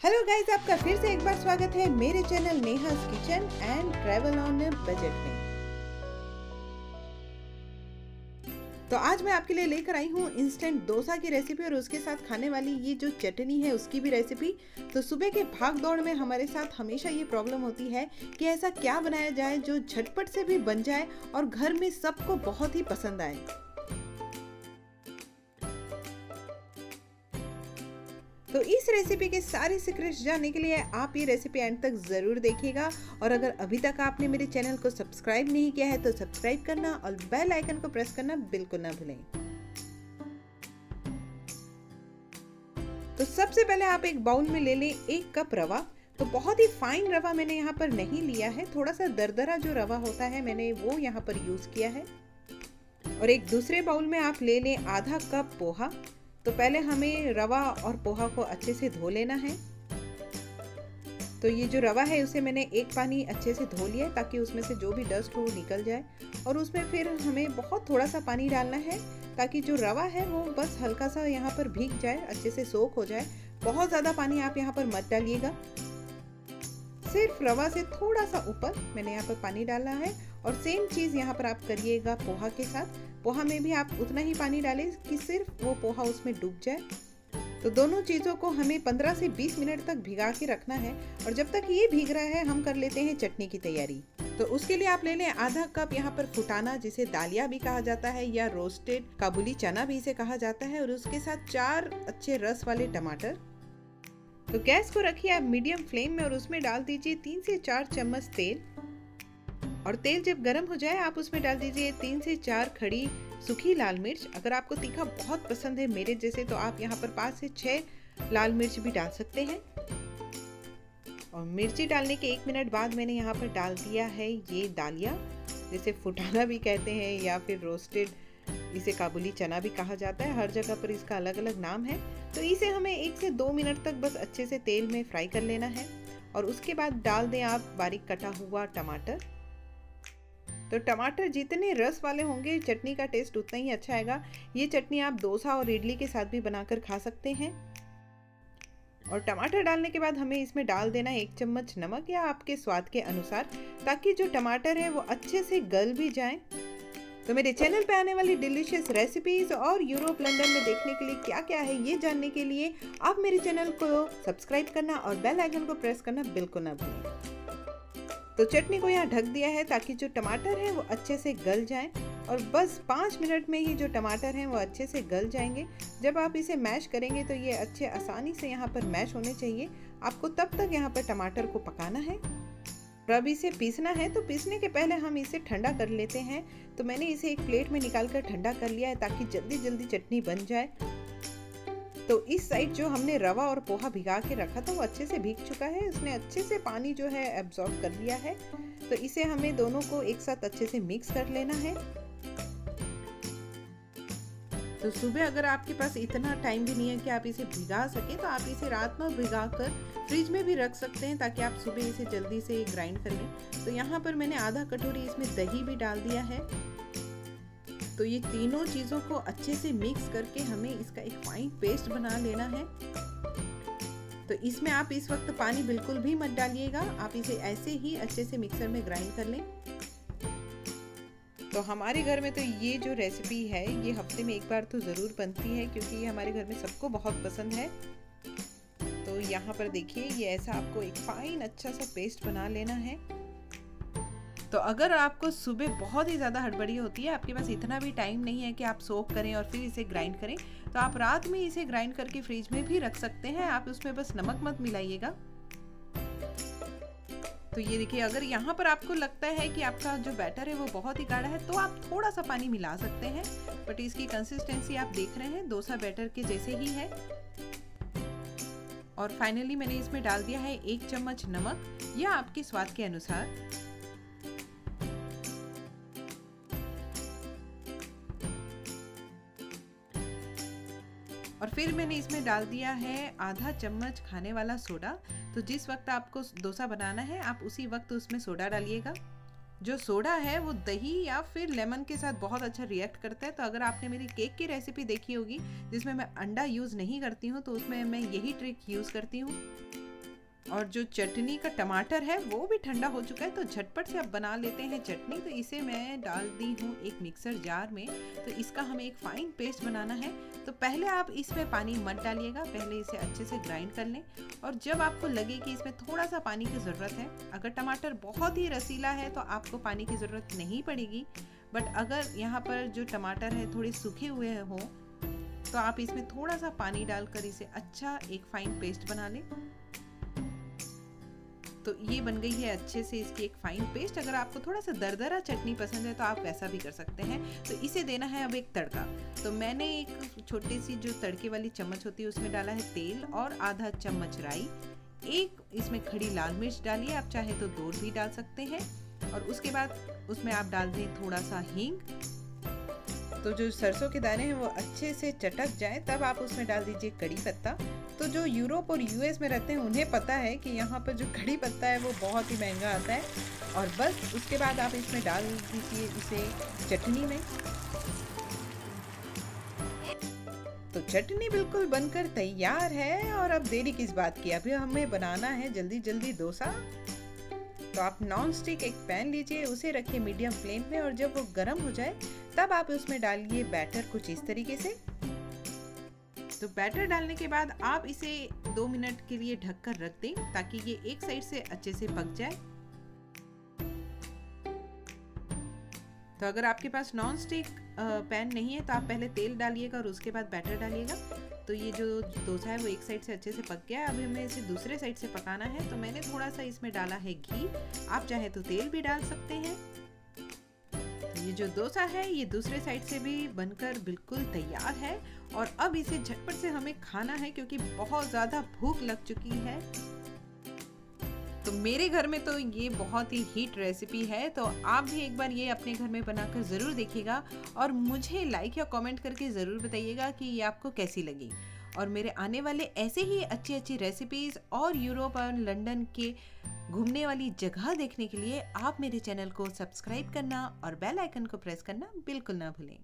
Hello guys आपका फिर से एक बार स्वागत है मेरे channel Neha's kitchen and travel on budget में। तो आज मैं आपके लिए लेकर आई हूँ इंस्टेंट डोसा की रेसिपी और उसके साथ खाने वाली ये जो चटनी है, उसकी भी रेसिपी तो सुबह के भाग दौड़ में हमारे साथ हमेशा ये प्रॉब्लम होती है कि ऐसा क्या बनाया जाए जो झटपट से भी बन जाए और घर में सबको बहुत ही पसंद आए। तो इस रेसिपी के सारे सीक्रेट्स जानने के लिए आप ये रेसिपी एंड तक ज़रूर देखिएगा। और अगर अभी तक आपने मेरे चैनल को सब्सक्राइब नहीं किया है तो सब्सक्राइब करना और बेल आइकन को प्रेस करना बिल्कुल ना भूलें। तो सबसे पहले आप एक बाउल में ले लें एक कप रवा। तो बहुत ही फाइन रवा मैंने यहाँ पर नहीं लिया है। थोड़ा सा दरदरा जो रवा होता है मैंने वो यहाँ पर यूज़ किया है। और एक दूसरे बाउल में आप ले लें आधा कप पोहा। तो पहले हमें रवा और पोहा को अच्छे से धो लेना है। तो ये जो रवा है, उसे मैंने एक पानी अच्छे से धो लिया ताकि उसमें से जो भी डस्ट हो वो निकल जाए। और उसमें फिर हमें बहुत थोड़ा सा पानी डालना है ताकि जो रवा है, वो बस हल्का सा यहाँ पर भीग जाए, अच्छे से सोख हो जाए। बहुत ज़्यादा पानी आप यहाँ पर मत डालिएगा। सिर्फ़ रवा से थोड़ा सा ऊपर मैंने यहाँ पर पानी डाला है और सेम चीज़ यहाँ पर आप करिएगा पोहा के साथ। पोहा में भी आप उतना ही पानी डालें कि सिर्फ़ वो पोहा उसमें डूब जाए। तो दोनों चीज़ों को हमें 15 से 20 मिनट तक भिगा के रखना है और जब तक ये भीग रहा है, हम कर लेते हैं चटनी की तैयारी। तो उसके लिए आप ले लें आधा कप यहाँ पर फुटाना, जिसे दालिया भी कहा जाता है, या रोस्टेड काबुली चना भी इसे कहा जाता है, और उसके साथ चार अच्छे रस वाले टमाटर। तो गैस को रखिए आप मीडियम फ्लेम में और उसमें डाल दीजिए तीन से चार चम्मच तेल। और तेल जब गर्म हो जाए, आप उसमें डाल दीजिए तीन से चार खड़ी सूखी लाल मिर्च। अगर आपको तीखा बहुत पसंद है मेरे जैसे तो आप यहाँ पर पाँच से छः लाल मिर्च भी डाल सकते हैं। और मिर्ची डालने के एक मिनट बाद मैंने यहाँ पर डाल दिया है ये दालिया, जिसे फुटाना भी कहते हैं या फिर रोस्टेड, इसे काबुली चना भी कहा जाता है। हर जगह पर इसका अलग अलग नाम है। तो इसे हमें एक से दो मिनट तक बस अच्छे से तेल में फ्राई कर लेना है। और उसके बाद डाल दें आप बारीक कटा हुआ टमाटर। तो टमाटर जितने रस वाले होंगे, चटनी का टेस्ट उतना ही अच्छा आएगा। ये चटनी आप डोसा और इडली के साथ भी बनाकर खा सकते हैं। और टमाटर डालने के बाद हमें इसमें डाल देना एक चम्मच नमक या आपके स्वाद के अनुसार, ताकि जो टमाटर है वो अच्छे से गल भी जाए। तो मेरे चैनल पे आने वाली डिलीशियस रेसिपीज़ और यूरोप लंदन में देखने के लिए क्या क्या है ये जानने के लिए आप मेरे चैनल को सब्सक्राइब करना और बेल आइकन को प्रेस करना बिल्कुल ना भूलें। तो चटनी को यहाँ ढक दिया है ताकि जो टमाटर है वो अच्छे से गल जाएँ और बस पाँच मिनट में ही जो टमाटर हैं वो अच्छे से गल जाएँगे। जब आप इसे मैश करेंगे तो ये अच्छे आसानी से यहाँ पर मैश होने चाहिए। आपको तब तक यहाँ पर टमाटर को पकाना है। और अब इसे पीसना है तो पीसने के पहले हम इसे ठंडा कर लेते हैं। तो मैंने इसे एक प्लेट में निकाल कर ठंडा कर लिया है ताकि जल्दी जल्दी चटनी बन जाए। तो इस साइड जो हमने रवा और पोहा भिगा के रखा था, वो अच्छे से भीग चुका है। उसने अच्छे से पानी जो है एब्जॉर्ब कर लिया है। तो इसे हमें दोनों को एक साथ अच्छे से मिक्स कर लेना है। तो सुबह अगर आपके पास इतना टाइम भी नहीं है कि आप इसे भिगा सके तो आप इसे रात में भिगा कर फ्रिज में भी रख सकते हैं ताकि आप सुबह इसे जल्दी से ग्राइंड कर। लें तो यहाँ पर मैंने आधा कटोरी इसमें दही भी डाल दिया है। तो ये तीनों चीज़ों को अच्छे से मिक्स करके हमें इसका एक फाइन पेस्ट बना लेना है। तो इसमें आप इस वक्त पानी बिल्कुल भी मत डालिएगा, आप इसे ऐसे ही अच्छे से मिक्सर में ग्राइंड कर लें। तो हमारे घर में तो ये जो रेसिपी है, ये हफ़्ते में एक बार तो ज़रूर बनती है, क्योंकि ये हमारे घर में सबको बहुत पसंद है। तो यहाँ पर देखिए, ये ऐसा आपको एक फाइन अच्छा सा पेस्ट बना लेना है। तो अगर आपको सुबह बहुत ही ज़्यादा हड़बड़ी होती है, आपके पास इतना भी टाइम नहीं है कि आप सोप करें और फिर इसे ग्राइंड करें तो आप रात में इसे ग्राइंड करके फ्रिज में भी रख सकते हैं। आप उसमें बस नमक मत मिलाइएगा। तो ये देखिए, अगर यहाँ पर आपको लगता है कि आपका जो बैटर है वो बहुत ही गाढ़ा है तो आप थोड़ा सा पानी मिला सकते हैं बट इसकी कंसिस्टेंसी आप देख रहे हैं, डोसा बैटर के जैसे ही है। और फाइनली मैंने इसमें डाल दिया है एक चम्मच नमक या आपके स्वाद के अनुसार। और फिर मैंने इसमें डाल दिया है आधा चम्मच खाने वाला सोडा। तो जिस वक्त आपको डोसा बनाना है, आप उसी वक्त उसमें सोडा डालिएगा। जो सोडा है, वो दही या फिर लेमन के साथ बहुत अच्छा रिएक्ट करता है। तो अगर आपने मेरी केक की रेसिपी देखी होगी, जिसमें मैं अंडा यूज़ नहीं करती हूँ तो उसमें मैं यही ट्रिक यूज़ करती हूँ। और जो चटनी का टमाटर है, वो भी ठंडा हो चुका है तो झटपट से अब बना लेते हैं चटनी। तो इसे मैं डाल दी हूँ एक मिक्सर जार में। तो इसका हमें एक फाइन पेस्ट बनाना है। तो पहले आप इसमें पानी मत डालिएगा, पहले इसे अच्छे से ग्राइंड कर लें। और जब आपको लगे कि इसमें थोड़ा सा पानी की ज़रूरत है, अगर टमाटर बहुत ही रसीला है तो आपको पानी की ज़रूरत नहीं पड़ेगी। बट अगर यहाँ पर जो टमाटर है थोड़े सूखे हुए हों तो आप इसमें थोड़ा सा पानी डालकर इसे अच्छा एक फाइन पेस्ट बना लें। तो ये बन गई है अच्छे से इसकी एक फाइन पेस्ट अगर आपको थोड़ा सा दरदरा चटनी पसंद है तो आप वैसा भी कर सकते हैं। तो इसे देना है अब एक तड़का। तो मैंने एक छोटी सी जो तड़के वाली चम्मच होती है, उसमें डाला है तेल और आधा चम्मच राई। एक इसमें खड़ी लाल मिर्च डालिए, आप चाहे तो दो भी डाल सकते हैं। और उसके बाद उसमें आप डाल दें थोड़ा सा हींग। तो जो सरसों के दाने हैं वो अच्छे से चटक जाए, तब आप उसमें डाल दीजिए कड़ी पत्ता। तो जो यूरोप और यूएस में रहते हैं, उन्हें पता है कि यहाँ पर जो कड़ी पत्ता है, वो बहुत ही महँगा आता है। और बस उसके बाद आप इसमें डाल दीजिए इसे चटनी में। तो चटनी बिल्कुल बनकर तैयार है, और अब देरी किस बात की? अभी हमें बनाना है जल्दी जल्दी डोसा। तो आप नॉन स्टिक एक पैन लीजिए, उसे रखिए मीडियम फ्लेम में और जब वो गर्म हो जाए, तब आप उसमें डालिए बैटर कुछ इस तरीके से। तो बैटर डालने के बाद आप इसे दो मिनट के लिए ढककर रख दें ताकि ये एक साइड से अच्छे से पक जाए। तो अगर आपके पास नॉन स्टिक पैन नहीं है तो आप पहले तेल डालिएगा और उसके बाद बैटर डालिएगा। तो ये जो डोसा है वो एक साइड से अच्छे से पक गया अभी हमें इसे दूसरे साइड से पकाना है। तो मैंने थोड़ा सा इसमें डाला है घी। आप चाहे तो तेल भी डाल सकते हैं। ये जो डोसा है, ये दूसरे साइड से भी बनकर बिल्कुल तैयार है। और अब इसे झटपट से हमें खाना है, क्योंकि बहुत ज़्यादा भूख लग चुकी है। तो मेरे घर में तो ये बहुत ही हिट रेसिपी है तो आप भी एक बार ये अपने घर में बनाकर ज़रूर देखिएगा और मुझे लाइक या कमेंट करके ज़रूर बताइएगा कि ये आपको कैसी लगी। और मेरे आने वाले ऐसे ही अच्छी अच्छी रेसिपीज़ और यूरोप और लंदन के घूमने वाली जगह देखने के लिए आप मेरे चैनल को सब्सक्राइब करना और बेल आइकन को प्रेस करना बिल्कुल ना भूलें।